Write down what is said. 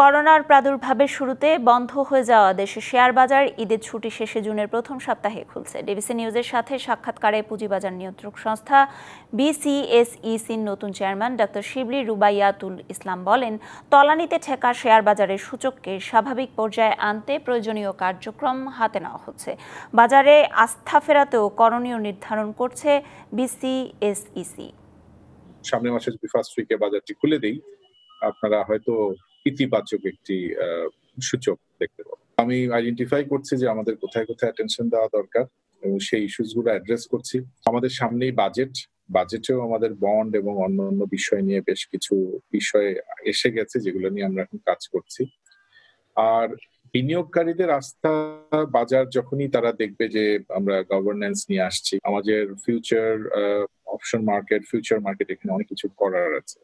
করোনার প্রাদুর্ভাবের শুরুতে বন্ধ হয়ে যাওয়া দেশের শেয়ার বাজার ঈদের ছুটি শেষে জুনের প্রথম সপ্তাহে খুলছে। ডিবিসি নিউজের সাথে সাক্ষাৎকারে পুঁজিবাজার নিয়ন্ত্রক সংস্থা বিসিএসইসির নতুন চেয়ারম্যান ডক্টর শিবলি রুবাইয়াতুল ইসলাম বলেন, তলানিতে ঠেকা শেয়ার বাজারের সূচককে স্বাভাবিক পর্যায়ে আনতে প্রয়োজনীয় কার্যক্রম হাতে নেওয়া হচ্ছে। বাজারে আস্থা ফেরাতেও করণীয় নির্ধারণ করছে বিসিএসইসি। সামনের মাসে ফার্স্ট উইকে বাজারটি খুলে দেই। আপনারা হয়তো ইতিবাচক একটি সূচক দেখতে পাবেন আমি আইডেন্টিফাই করছি যে আমাদের কোথায় কোথায় অ্যাটেনশন দেওয়া দরকার এবং সেই ইস্যুসগুলো অ্যাড্রেস করছি। আমাদের সামনেই বাজেট বাজেটেও আমাদের বন্ড এবং অন্যান্য বিষয় নিয়ে বেশ কিছু বিষয় এসে গেছে যেগুলো নিয়ে আমরা এখন কাজ করছি। আর বিনিয়োগকারীদের আস্থা বাজার যখনই তারা দেখবে যে আমরা গভর্নেন্স নিয়ে আসছি, আমাদের future option market future market এখানে অনেক কিছু করার আছে।